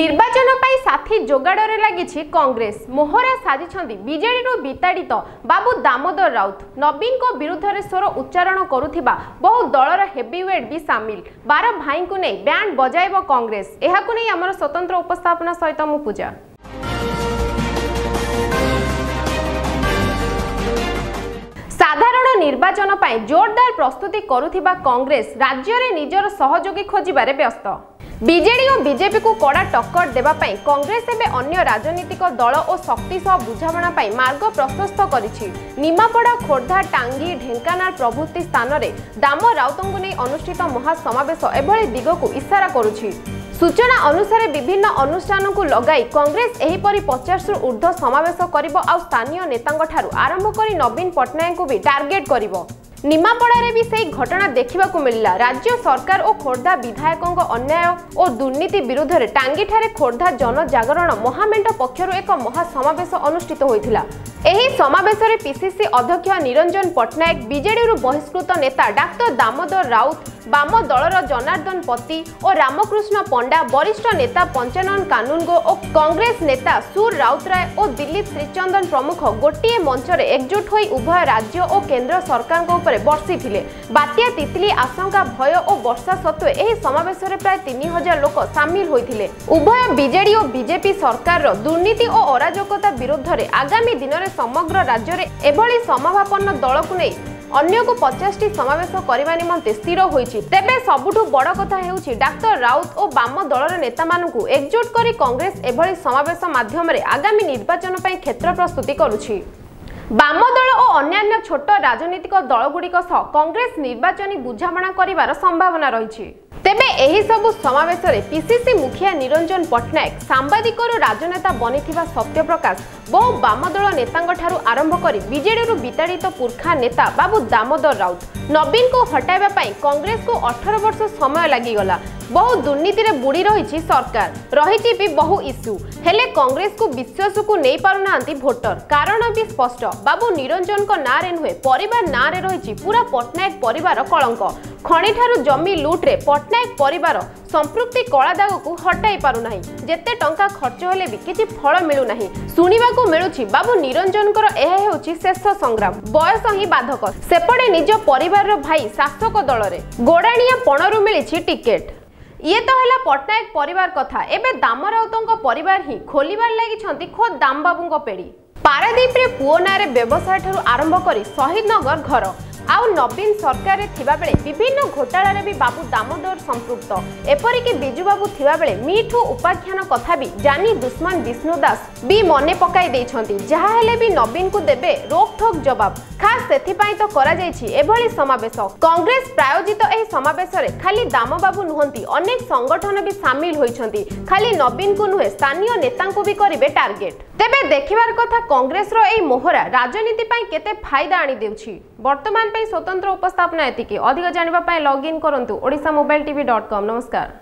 নির্বাচন পাই সাথী যোগাড়ে লাগিছে কংগ্রেস মোহরা সাজিছন্তি বিজেডিরু বিতাড়িত বাবু দামোদর রাউত নবীন বিরুদ্ধে স্বর উচ্চারণ করুথিবা বহু দলর হেভিওয়েট বি সামিল বার ভাইঙ্কু নেই ব্যান্ড বজাইব কংগ্রেস এহাকু নেই আমার স্বতন্ত্র উপস্থাপনা সহিত মু পূজা জোরদার প্রস্তুতি করুথিবা কংগ্রেস রাজ্যরে নিজের সহযোগী খোঁজবারে ব্যস্ত বিজেডি ও বিজেপি কু কড়া টক্কর দেওয়া কংগ্রেস এবে অন্য রাজনৈতিক দল ও শক্তি সহ বুঝামণা মার্গ প্রশস্ত করেছে নিমাপড়া খোর্ধা টাঙ্গি ঢেঙ্কানাল প্রভৃতি স্থানরে দাম রাউতঙ্কু নেই অনুষ্ঠিত মহাসমাবেশ এভাবে দিগকু ইশারা করুছি সূচনা অনুসারে বিভিন্ন অনুষ্ঠানকু লগাই কংগ্রেস এহিপরি পচাশরু ঊর্ধ্ব সমাবেশ করব আস্থানীয় নেতাঙ্ ঠার আরম্ভ করে নবীন পট্টনায়কু বি টার্গেট করব নিমাপড়ার বি সেই ঘটনা দেখা মিলা রাজ্য সরকার ও খোর্ধা বিধায়ক অন্যায় ও দুর্নীতি বিরুদ্ধে টাঙ্গিঠার খোর্ধা জনজাগরণ মহামেন্ট পক্ষ এক মহাসমাবেশ অনুষ্ঠিত হয়েছিল এই সমাবেশে পিসিসি অধ্যক্ষ নিরঞ্জন পট্টনাক বিজেডি বহিষ্কৃত নেতা ডাক্তার দামোদর রাউত বাম দলর জনার্দন পতি ও রামকৃষ্ণ পণ্ডা বরিষ্ঠ নেতা পঞ্চানন কানুনগো ও কংগ্রেস নেতা সুর রাউতরায় ও দিলীপ শ্রীচন্দন প্রমুখ গোটিয়ে মঞ্চে একজুট হয়ে উভয় রাজ্য ও কেন্দ্র সরকার ଉପରେ ବର୍ଷିଥିଲେ ବାତ୍ୟା ତିତଲି ଆଶଙ୍କା ଭୟ ଓ ବର୍ଷା ସତ୍ତ୍ୱେ ଏହି ସମାବେଶରେ ପ୍ରାୟ ତିନି ହଜାର ଲୋକ ସାମିଲ ହୋଇଥିଲେ ଉଭୟ ବିଜେଡି ଓ ବିଜେପି ସରକାରର ଦୁର୍ନୀତି ଓ ଅରାଜକତା ବିରୁଦ୍ଧରେ ଆଗାମୀ ଦିନରେ ସମଗ୍ର ରାଜ୍ୟରେ ଏଭଳି ସମଭାପନ୍ନ ଦଳକୁ ନେଇ ଅନ୍ୟକୁ ପଚାଶଟି ସମାବେଶ କରିବା ନିମନ୍ତେ ସ୍ଥିର ହୋଇଛି ତେବେ ସବୁଠୁ ବଡ଼ କଥା ହେଉଛି ଡାକ୍ତର ରାଉତ ଓ ବାମ ଦଳର ନେତାମାନଙ୍କୁ ଏକଜୁଟ କରି କଂଗ୍ରେସ ଏଭଳି ସମାବେଶ ମାଧ୍ୟମରେ ଆଗାମୀ ନିର୍ବାଚନ ପାଇଁ କ୍ଷେତ୍ର ପ୍ରସ୍ତୁତି କରୁଛି ବାମ ଦଳ ଓ ଅନ୍ୟାନ୍ୟ ଛୋଟ ରାଜନୈତିକ ଦଳଗୁଡ଼ିକ ସହ କଂଗ୍ରେସ ନିର୍ବାଚନୀ ବୁଝାମଣା କରିବାର ସମ୍ଭାବନା ରହିଛି তেবে এই সব সমাবেশে পিসিসি মুখিয়া নিরঞ্জন পট্টনাক সাংবাদিকর রাজনেতা বনি সত্যপ্রকাশ বহু বামদল নেতাঙ্ঠার আরম্ভ করে বিজেডি বিতাড়িত পুরখা নেতা বাবু দামোদর রাউত নবীন হটাইবা কংগ্রেস কু অঠর বর্ষ সময় লাগিগাল বহু দুর্নীতি বুড়ি রয়েছে সরকার রয়েছে বি বহু ইস্যু হলে কংগ্রেস কু বিশ্বাস কু নেই পু না ভোটর কারণ বি স্পষ্ট বাবু নিরঞ্জন নাঁরে নুহে পরিবার নাঁরে রয়েছে পুরা পট্টনাক পরিবার কলঙ্ক ଖଣିଠାରୁ ଜମି ଲୁଟ୍ରେ ପଟ୍ଟନାୟକ ପରିବାର ସମ୍ପୃକ୍ତି କଳା ଦାଗକୁ ହଟାଇ ପାରୁନାହିଁ ଯେତେ ଟଙ୍କା ଖର୍ଚ୍ଚ ହେଲେ ବି କିଛି ଫଳ ମିଳୁନାହିଁ ଶୁଣିବାକୁ ମିଳୁଛି ବାବୁ ନିରଞ୍ଜନଙ୍କର ଏହା ହେଉଛି ଶେଷ ସଂଗ୍ରାମ ବୟସ ହିଁ ବାଧକ ସେପଟେ ନିଜ ପରିବାରର ଭାଇ ଶାସକ ଦଳରେ ଗୋଡ଼ାଣିଆ ପଣରୁ ମିଳିଛି ଟିକେଟ୍ ଇଏ ତ ହେଲା ପଟ୍ଟନାୟକ ପରିବାର କଥା ଏବେ ଦାମ ରାଉତଙ୍କ ପରିବାର ହିଁ ଖୋଲିବାରେ ଲାଗିଛନ୍ତି ଖୋଦ୍ ଦାମ ବାବୁଙ୍କ ପେଡ଼ି ପାରାଦ୍ୱୀପରେ ପୁଅ ନାଁରେ ବ୍ୟବସାୟଠାରୁ ଆରମ୍ଭ କରି ଶହୀଦନଗର ଘର ଆଉ ନବୀନ ସରକାରରେ ଥିବାବେଳେ ବିଭିନ୍ନ ଘୋଟାଳାରେ ବି ବାବୁ ଦାମୋଦର ସମ୍ପୃକ୍ତ ଏପରିକି ବିଜୁବାବୁ ଥିବାବେଳେ ମିଠୁ ଉପାଖ୍ୟାନ କଥା ବି ଜାନି ଦୁଶ୍ମନ ବିଷ୍ଣୁ ଦାସ ବି ମନେ ପକାଇ ଦେଇଛନ୍ତି ଯାହାହେଲେ ବି ନବୀନଙ୍କୁ ଦେବେ ରୋକଠୋକ୍ ଜବାବ ଖାସ୍ ସେଥିପାଇଁ ତ କରାଯାଇଛି ଏଭଳି ସମାବେଶ କଂଗ୍ରେସ ପ୍ରାୟୋଜିତ ଏହି ସମାବେଶରେ ଖାଲି ଦାମବାବୁ ନୁହନ୍ତି ଅନେକ ସଂଗଠନ ବି ସାମିଲ ହୋଇଛନ୍ତି ଖାଲି ନବୀନଙ୍କୁ ନୁହେଁ ସ୍ଥାନୀୟ ନେତାଙ୍କୁ ବି କରିବେ ଟାର୍ଗେଟ୍ তেবে দেখিবার কথা কংগ্রেসর এই মোহরা রাজনীতি পাই কেতে ফায়দা আনি দেউছি বর্তমান পাই স্বতন্ত্র উপস্থাপনা এতিকি অধিক জানিবা পাই login করন্তু Odisha mobile TV dot com নমস্কার